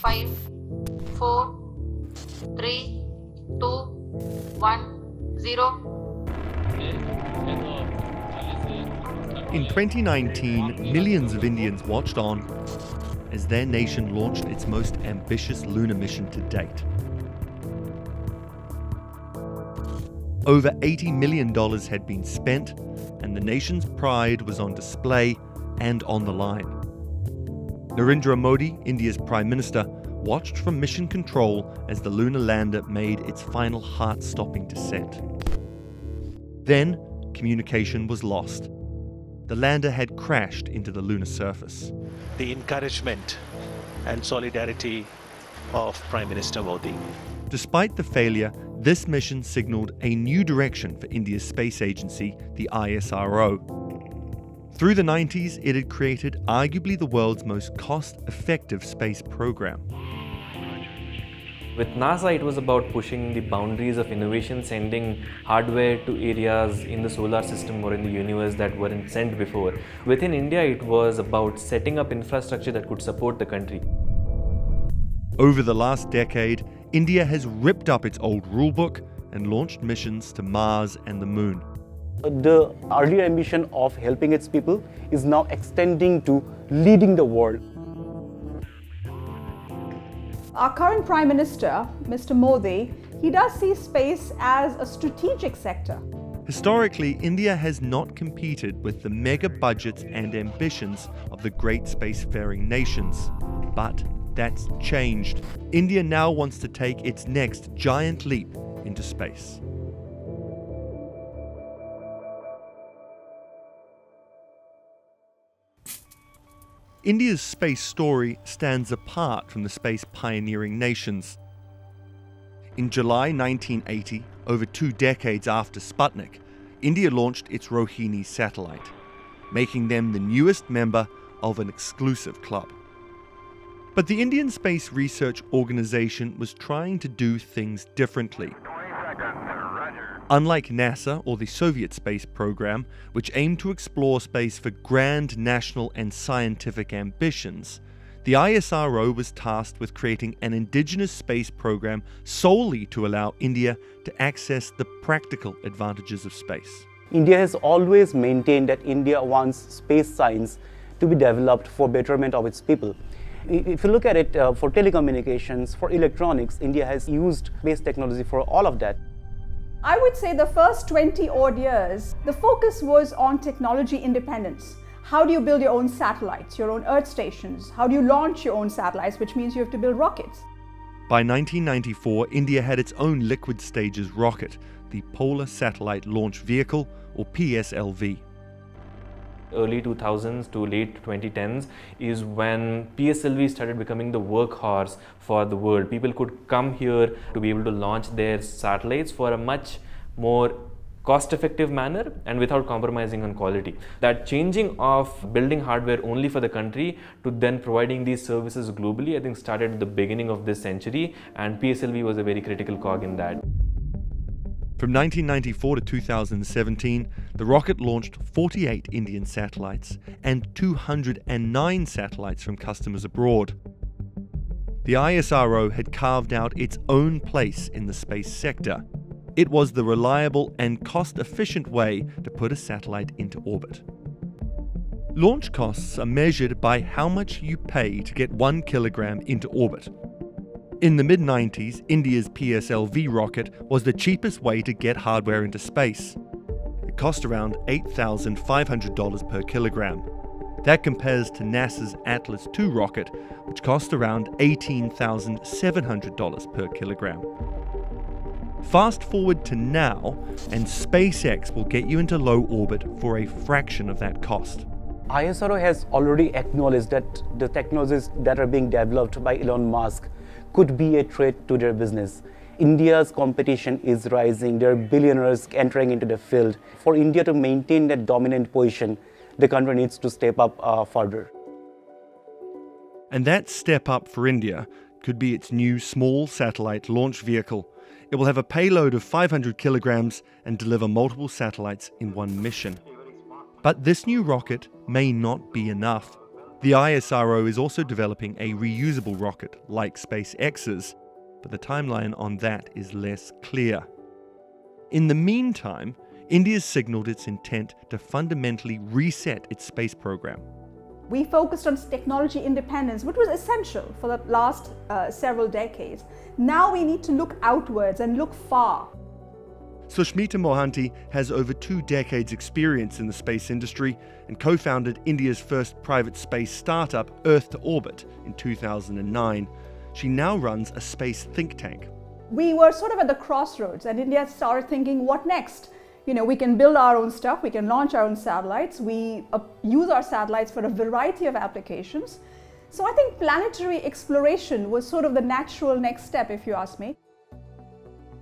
five, four, three, two, one, zero. In 2019, millions of Indians watched on as their nation launched its most ambitious lunar mission to date. Over $80 million had been spent, and the nation's pride was on display and on the line. Narendra Modi, India's Prime Minister, watched from mission control as the lunar lander made its final heart stopping descent. Then, communication was lost. The lander had crashed into the lunar surface. The encouragement and solidarity of Prime Minister Modi. Despite the failure, this mission signaled a new direction for India's space agency, the ISRO. Through the 90s, it had created arguably the world's most cost effective space program. With NASA, it was about pushing the boundaries of innovation, sending hardware to areas in the solar system or in the universe that weren't sent before. Within India, it was about setting up infrastructure that could support the country. Over the last decade, India has ripped up its old rulebook and launched missions to Mars and the Moon. The earlier ambition of helping its people is now extending to leading the world. Our current Prime Minister, Mr. Modi, he does see space as a strategic sector. Historically, India has not competed with the mega budgets and ambitions of the great spacefaring nations. But that's changed. India now wants to take its next giant leap into space. India's space story stands apart from the space pioneering nations. In July 1980, over two decades after Sputnik, India launched its Rohini satellite, making them the newest member of an exclusive club. But the Indian Space Research Organization was trying to do things differently. Unlike NASA or the Soviet space program, which aimed to explore space for grand national and scientific ambitions, the ISRO was tasked with creating an indigenous space program solely to allow India to access the practical advantages of space. India has always maintained that India wants space science to be developed for betterment of its people. If you look at it uh, for telecommunications, for electronics, India has used space technology for all of that. I would say the first 20 odd years, the focus was on technology independence. How do you build your own satellites, your own Earth stations? How do you launch your own satellites, which means you have to build rockets? By 1994, India had its own liquid stages rocket, the Polar Satellite Launch Vehicle, or PSLV early 2000s to late 2010s is when PSLV started becoming the workhorse for the world. People could come here to be able to launch their satellites for a much more cost effective manner and without compromising on quality. That changing of building hardware only for the country to then providing these services globally, I think started at the beginning of this century and PSLV was a very critical cog in that. From 1994 to 2017, the rocket launched 48 Indian satellites and 209 satellites from customers abroad. The ISRO had carved out its own place in the space sector. It was the reliable and cost efficient way to put a satellite into orbit. Launch costs are measured by how much you pay to get one kilogram into orbit, in the mid 90s, India's PSLV rocket was the cheapest way to get hardware into space. It cost around $8,500 per kilogram. That compares to NASA's Atlas II rocket, which cost around $18,700 per kilogram. Fast forward to now, and SpaceX will get you into low orbit for a fraction of that cost. ISRO has already acknowledged that the technologies that are being developed by Elon Musk could be a threat to their business. India's competition is rising. There are billionaires entering into the field. For India to maintain that dominant position, the country needs to step up uh, further. And that step up for India could be its new small satellite launch vehicle. It will have a payload of 500 kilograms and deliver multiple satellites in one mission. But this new rocket may not be enough. The ISRO is also developing a reusable rocket like SpaceX's, but the timeline on that is less clear. In the meantime, India's signaled its intent to fundamentally reset its space program. We focused on technology independence, which was essential for the last uh, several decades. Now we need to look outwards and look far. Sushmita Mohanty has over two decades' experience in the space industry and co founded India's first private space startup, Earth to Orbit, in 2009. She now runs a space think tank. We were sort of at the crossroads, and India started thinking, what next? You know, we can build our own stuff, we can launch our own satellites, we uh, use our satellites for a variety of applications. So I think planetary exploration was sort of the natural next step, if you ask me.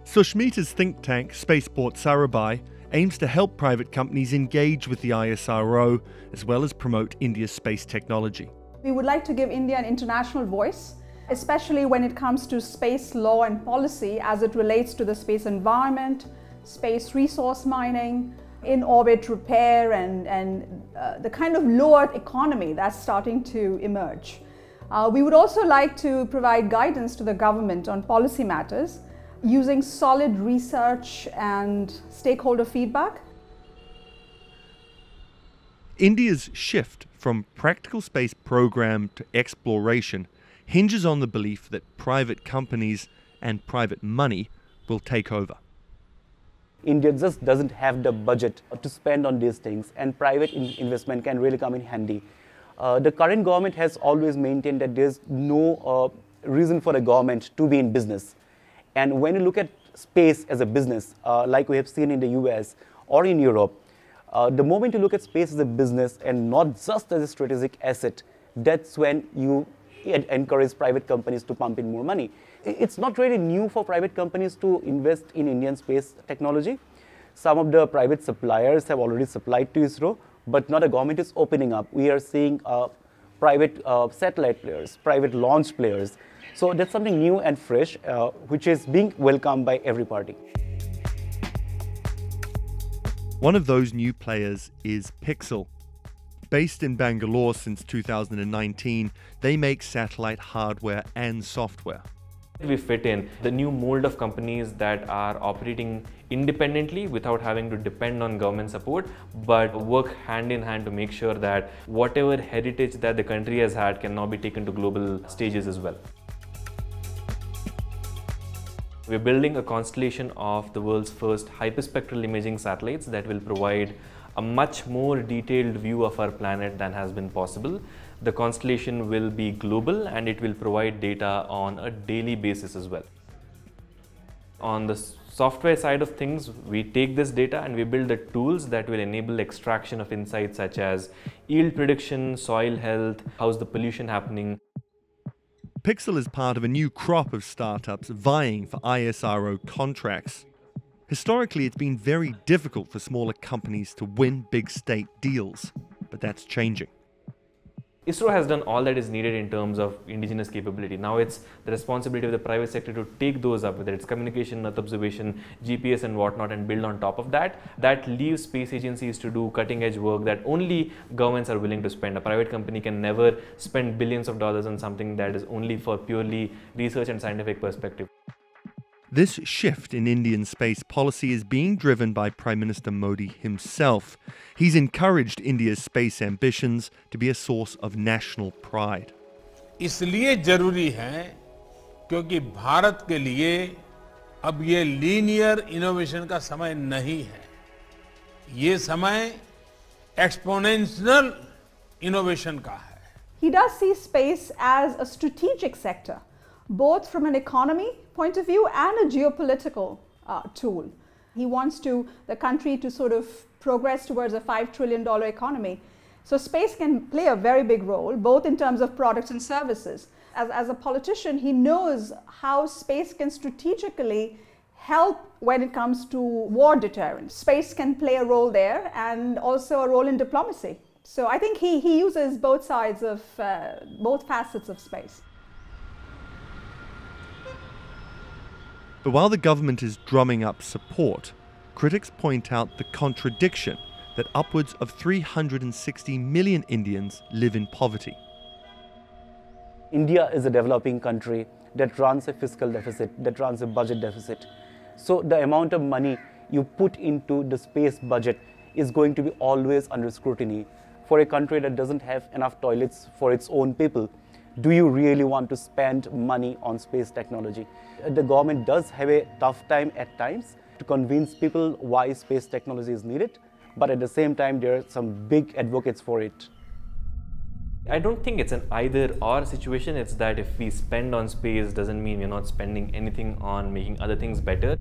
Sushmita's think tank, Spaceport Sarabhai, aims to help private companies engage with the ISRO as well as promote India's space technology. We would like to give India an international voice, especially when it comes to space law and policy as it relates to the space environment, space resource mining, in orbit repair, and, and uh, the kind of low Earth economy that's starting to emerge. Uh, we would also like to provide guidance to the government on policy matters using solid research and stakeholder feedback. India's shift from practical space program to exploration hinges on the belief that private companies and private money will take over. India just doesn't have the budget to spend on these things, and private in investment can really come in handy. Uh, the current government has always maintained that there's no uh, reason for a government to be in business. And when you look at space as a business, uh, like we have seen in the US or in Europe, uh, the moment you look at space as a business and not just as a strategic asset, that's when you encourage private companies to pump in more money. It's not really new for private companies to invest in Indian space technology. Some of the private suppliers have already supplied to ISRO, but now the government is opening up. We are seeing uh, private uh, satellite players, private launch players so that's something new and fresh, uh, which is being welcomed by every party. One of those new players is Pixxel. Based in Bangalore since 2019, they make satellite hardware and software. We fit in the new mold of companies that are operating independently without having to depend on government support, but work hand in hand to make sure that whatever heritage that the country has had can now be taken to global stages as well. We're building a constellation of the world's first hyperspectral imaging satellites that will provide a much more detailed view of our planet than has been possible. The constellation will be global and it will provide data on a daily basis as well. On the software side of things, we take this data and we build the tools that will enable extraction of insights such as yield prediction, soil health, how's the pollution happening, Pixxel is part of a new crop of startups vying for ISRO contracts. Historically, it's been very difficult for smaller companies to win big state deals, but that's changing. ISRO has done all that is needed in terms of indigenous capability. Now it's the responsibility of the private sector to take those up, whether it's communication, earth observation, GPS and whatnot and build on top of that. That leaves space agencies to do cutting edge work that only governments are willing to spend. A private company can never spend billions of dollars on something that is only for purely research and scientific perspective. This shift in Indian space policy is being driven by Prime Minister Modi himself. He's encouraged India's space ambitions to be a source of national pride. इसलिए जरूरी है क्योंकि भारत के लिए अब ये linear innovation का समय नहीं है ये समय एक्सपोनेंशियल इनोवेशन का है He does see space as a strategic sector both from an economy point of view and a geopolitical uh, tool. He wants to the country to sort of progress towards a $5 trillion economy. So space can play a very big role, both in terms of products and services. As, as a politician, he knows how space can strategically help when it comes to war deterrence. Space can play a role there and also a role in diplomacy. So I think he, he uses both sides of, uh, both facets of space. But while the government is drumming up support, critics point out the contradiction that upwards of 360 million Indians live in poverty. India is a developing country that runs a fiscal deficit, that runs a budget deficit. So the amount of money you put into the space budget is going to be always under scrutiny. For a country that doesn't have enough toilets for its own people, do you really want to spend money on space technology? The government does have a tough time at times to convince people why space technology is needed, but at the same time, there are some big advocates for it. I don't think it's an either or situation. It's that if we spend on space doesn't mean we're not spending anything on making other things better.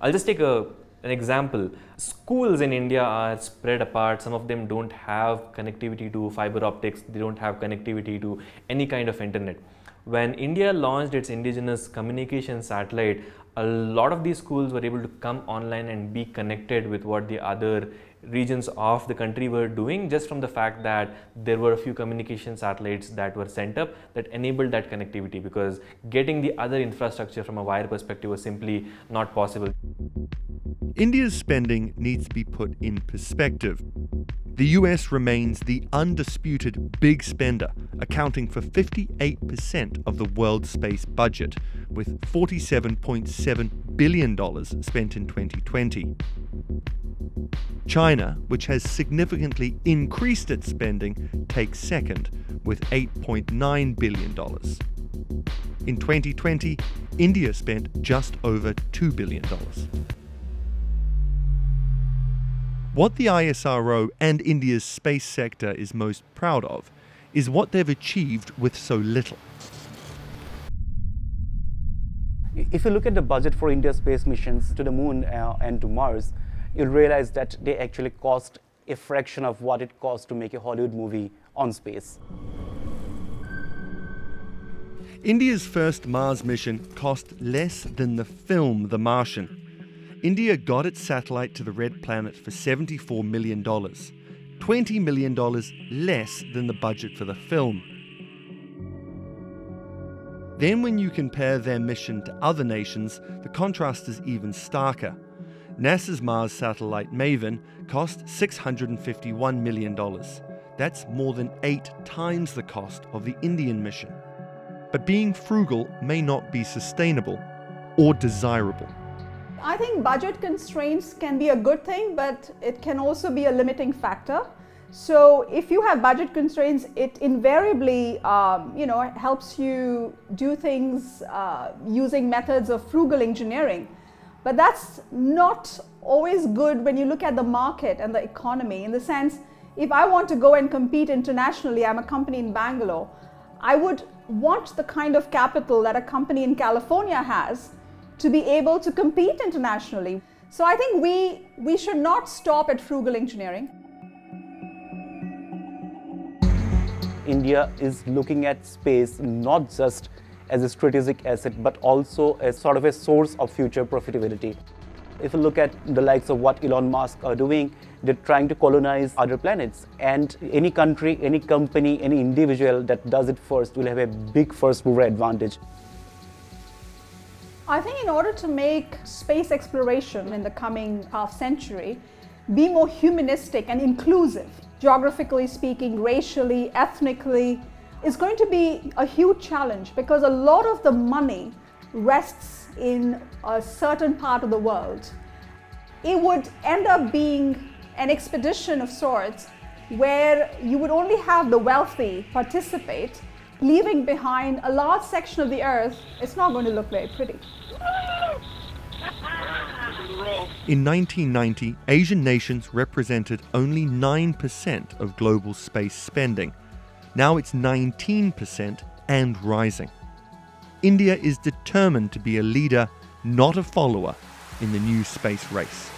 I'll just take a, an example. Schools in India are spread apart. Some of them don't have connectivity to fiber optics, they don't have connectivity to any kind of internet. When India launched its indigenous communication satellite, a lot of these schools were able to come online and be connected with what the other regions of the country were doing just from the fact that there were a few communication satellites that were sent up that enabled that connectivity because getting the other infrastructure from a wire perspective was simply not possible. India's spending needs to be put in perspective. The US remains the undisputed big spender, accounting for 58% of the world's space budget, with $47.7 billion spent in 2020. China, which has significantly increased its spending, takes second with $8.9 billion. In 2020, India spent just over $2 billion. What the ISRO and India's space sector is most proud of is what they've achieved with so little. If you look at the budget for India's space missions to the moon uh, and to Mars, you'll realize that they actually cost a fraction of what it costs to make a Hollywood movie on space. India's first Mars mission cost less than the film The Martian. India got its satellite to the red planet for $74 million, $20 million less than the budget for the film. Then, when you compare their mission to other nations, the contrast is even starker. NASA's Mars satellite Maven cost $651 million. That's more than eight times the cost of the Indian mission. But being frugal may not be sustainable or desirable. I think budget constraints can be a good thing, but it can also be a limiting factor. So if you have budget constraints, it invariably, um, you know, helps you do things uh, using methods of frugal engineering. But that's not always good when you look at the market and the economy in the sense, if I want to go and compete internationally, I'm a company in Bangalore, I would want the kind of capital that a company in California has to be able to compete internationally. So I think we, we should not stop at frugal engineering. India is looking at space not just as a strategic asset, but also as sort of a source of future profitability. If you look at the likes of what Elon Musk are doing, they're trying to colonize other planets. And any country, any company, any individual that does it first will have a big first mover advantage. I think in order to make space exploration in the coming half century be more humanistic and inclusive, geographically speaking, racially, ethnically, is going to be a huge challenge because a lot of the money rests in a certain part of the world. It would end up being an expedition of sorts where you would only have the wealthy participate leaving behind a large section of the earth, it's not going to look very pretty. In 1990, Asian nations represented only 9% of global space spending. Now it's 19% and rising. India is determined to be a leader, not a follower, in the new space race.